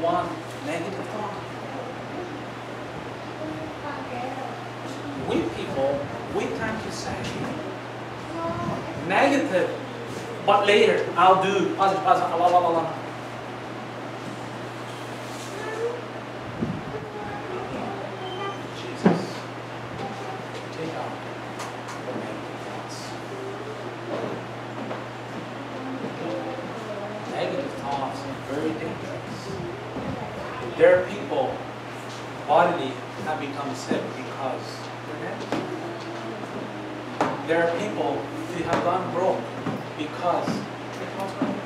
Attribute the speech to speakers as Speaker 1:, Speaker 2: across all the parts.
Speaker 1: one negative thought. We people, we tend to say negative, but later I'll do positive, positive, blah, blah, blah, blah. Jesus, take out negative thoughts. Negative thoughts are very dangerous. There are people bodily have become sick because they're. There are people who have gone broke because their.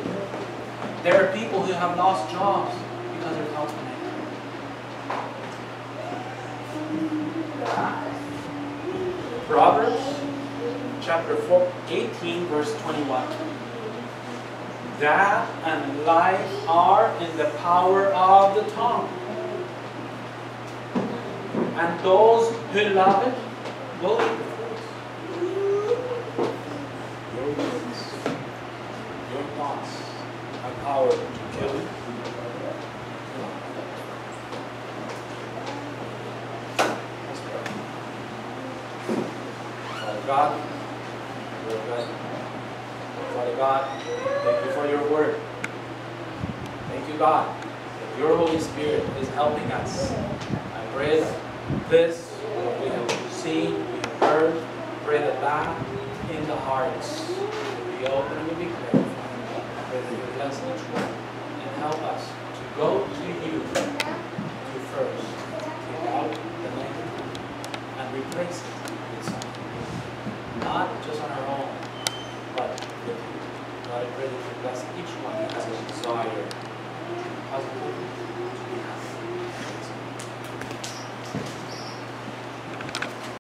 Speaker 1: There are people who have lost jobs because their are negative. Proverbs chapter 4, 18, verse 21. Death and life are in the power of the tongue. And those who love it will eat the fruit. Your words, your thoughts have power to kill you. Let's. Father God, Father God, thank you for you, God, that your Holy Spirit is helping us. I pray that this, what we have seen, we have heard, pray that that in the hearts will be open and will be clear. I pray that you bless each one and help us to go to you to first, without the name, and replace it with something. Not just on our own, but with you. God, I pray that you bless each one who has a desire